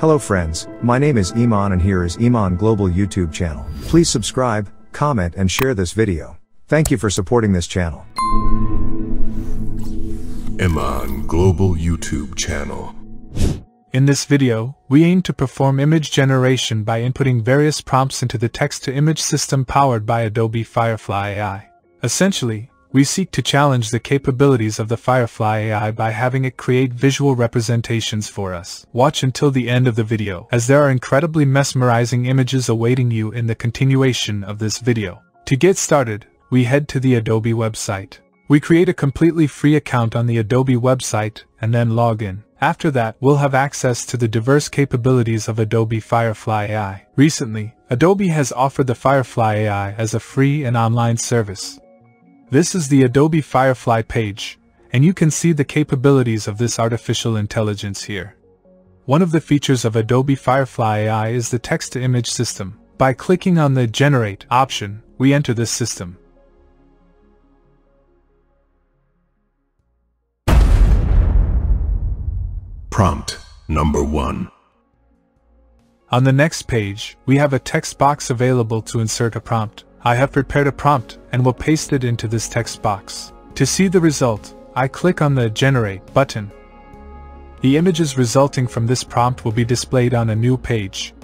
Hello friends, my name is Iman and here is Iman Global YouTube channel. Please subscribe, comment and share this video. Thank you for supporting this channel. Iman Global YouTube channel. In this video, we aim to perform image generation by inputting various prompts into the text-to-image system powered by Adobe Firefly AI. Essentially, we seek to challenge the capabilities of the Firefly AI by having it create visual representations for us. Watch until the end of the video, as there are incredibly mesmerizing images awaiting you in the continuation of this video. To get started, we head to the Adobe website. We create a completely free account on the Adobe website and then log in. After that, we'll have access to the diverse capabilities of Adobe Firefly AI. Recently, Adobe has offered the Firefly AI as a free and online service. This is the Adobe Firefly page, and you can see the capabilities of this artificial intelligence here. One of the features of Adobe Firefly AI is the text-to-image system. By clicking on the Generate option, we enter this system. Prompt number 1. On the next page, we have a text box available to insert a prompt. I have prepared a prompt and will paste it into this text box. To see the result, I click on the Generate button. The images resulting from this prompt will be displayed on a new page.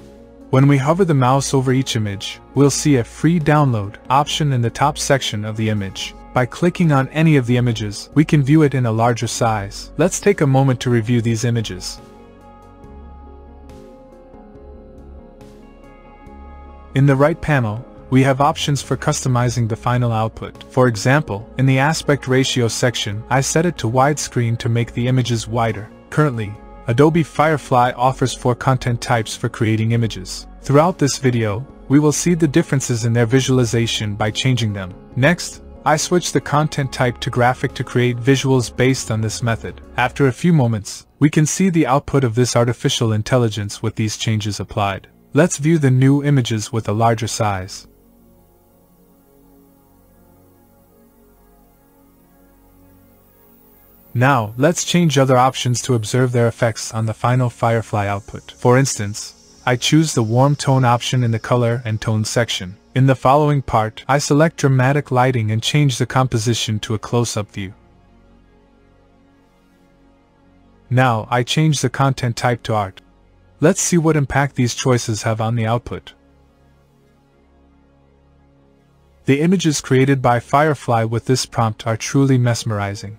When we hover the mouse over each image, we'll see a free download option in the top section of the image. By clicking on any of the images, we can view it in a larger size. Let's take a moment to review these images. In the right panel, we have options for customizing the final output. For example, in the aspect ratio section, I set it to widescreen to make the images wider. Currently, Adobe Firefly offers four content types for creating images. Throughout this video, we will see the differences in their visualization by changing them. Next, I switch the content type to graphic to create visuals based on this method. After a few moments, we can see the output of this artificial intelligence with these changes applied. Let's view the new images with a larger size. Now, let's change other options to observe their effects on the final Firefly output. For instance, I choose the warm tone option in the color and tone section. In the following part, I select dramatic lighting and change the composition to a close-up view. Now, I change the content type to art. Let's see what impact these choices have on the output. The images created by Firefly with this prompt are truly mesmerizing.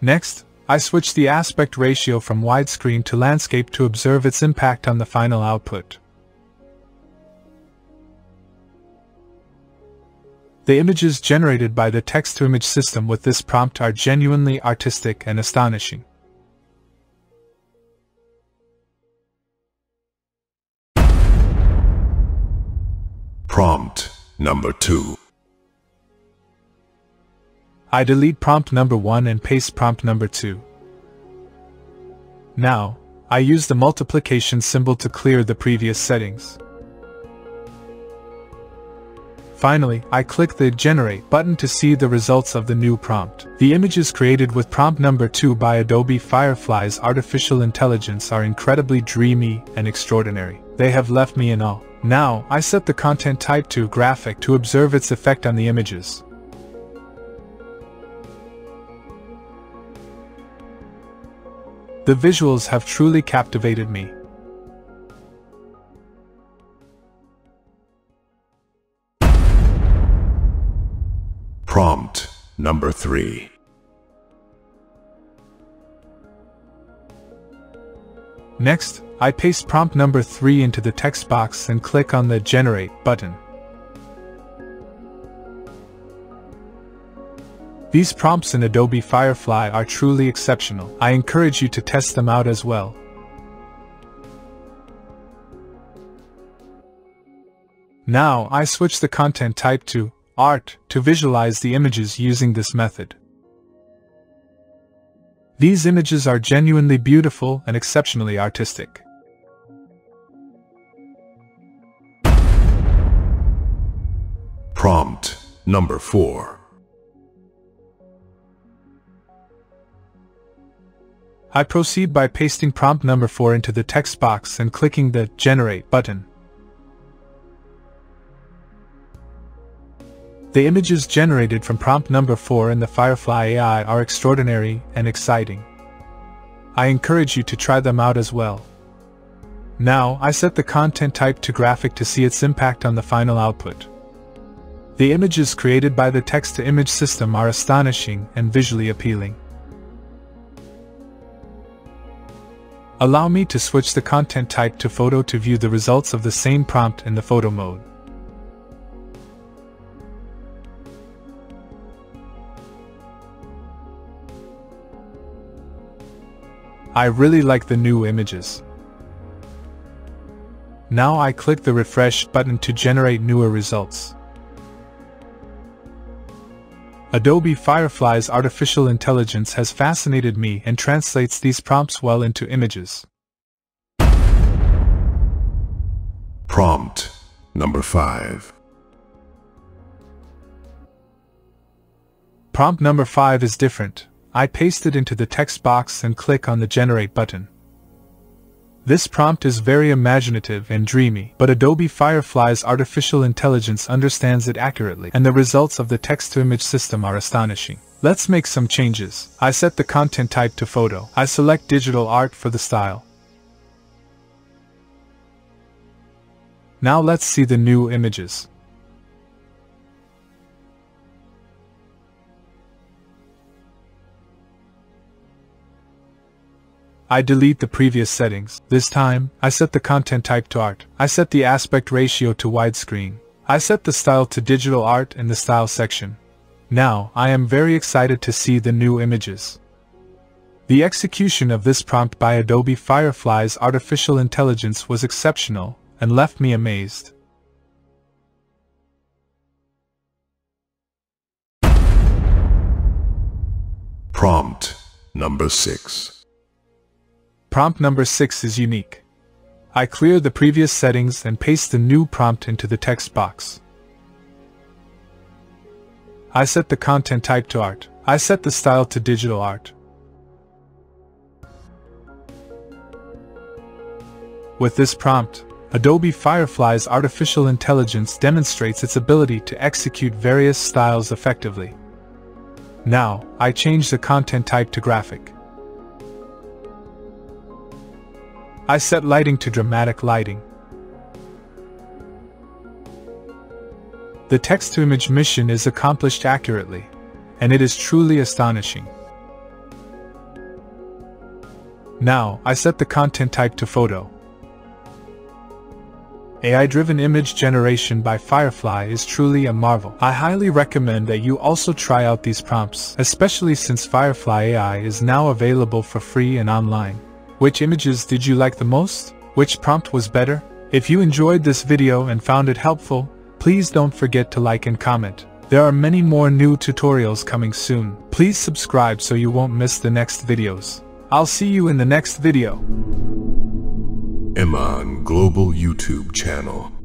Next, I switch the aspect ratio from widescreen to landscape to observe its impact on the final output. The images generated by the text-to-image system with this prompt are genuinely artistic and astonishing. Prompt number 2. I delete prompt number 1 and paste prompt number 2. Now, I use the multiplication symbol to clear the previous settings. Finally, I click the Generate button to see the results of the new prompt. The images created with prompt number 2 by Adobe Firefly's artificial intelligence are incredibly dreamy and extraordinary. They have left me in awe. Now, I set the content type to graphic to observe its effect on the images. The visuals have truly captivated me. Prompt number 3. Next, I paste prompt number 3 into the text box and click on the Generate button. These prompts in Adobe Firefly are truly exceptional. I encourage you to test them out as well. Now, I switch the content type to Art to visualize the images using this method. These images are genuinely beautiful and exceptionally artistic. Prompt number 4. I proceed by pasting prompt number 4 into the text box and clicking the Generate button. The images generated from prompt number 4 in the Firefly AI are extraordinary and exciting. I encourage you to try them out as well. Now, I set the content type to graphic to see its impact on the final output. The images created by the text-to-image system are astonishing and visually appealing. Allow me to switch the content type to photo to view the results of the same prompt in the photo mode. I really like the new images. Now I click the refresh button to generate newer results. Adobe Firefly's artificial intelligence has fascinated me and translates these prompts well into images. Prompt number 5. Prompt number 5 is different. I paste it into the text box and click on the Generate button. This prompt is very imaginative and dreamy, but Adobe Firefly's artificial intelligence understands it accurately, and the results of the text-to-image system are astonishing. Let's make some changes. I set the content type to photo. I select digital art for the style. Now let's see the new images. I delete the previous settings. This time, I set the content type to art. I set the aspect ratio to widescreen. I set the style to digital art in the style section. Now, I am very excited to see the new images. The execution of this prompt by Adobe Firefly's artificial intelligence was exceptional and left me amazed. Prompt number 6. Prompt number 6 is unique. I clear the previous settings and paste the new prompt into the text box. I set the content type to art. I set the style to digital art. With this prompt, Adobe Firefly's artificial intelligence demonstrates its ability to execute various styles effectively. Now, I change the content type to graphic. I set lighting to dramatic lighting. The text-to-image mission is accomplished accurately, and it is truly astonishing. Now, I set the content type to photo. AI-driven image generation by Firefly is truly a marvel. I highly recommend that you also try out these prompts, especially since Firefly AI is now available for free and online. Which images did you like the most? Which prompt was better? If you enjoyed this video and found it helpful, please don't forget to like and comment. There are many more new tutorials coming soon. Please subscribe so you won't miss the next videos. I'll see you in the next video. Iman Global YouTube Channel.